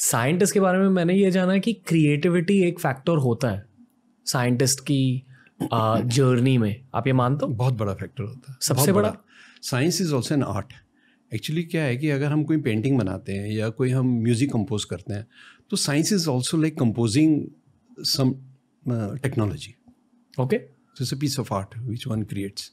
Scientist के बारे में मैंने ये जाना है कि क्रिएटिविटी एक फैक्टर होता है साइंटिस्ट की जर्नी में। आप ये मानते हो? बहुत बड़ा फैक्टर होता है। सबसे बड़ा? Science is also an art actually क्या है कि अगर हम कोई पेंटिंग बनाते हैं या कोई हम म्यूज़िक कंपोज करते हैं तो science is also like composing some technology okay it's a piece of art which one creates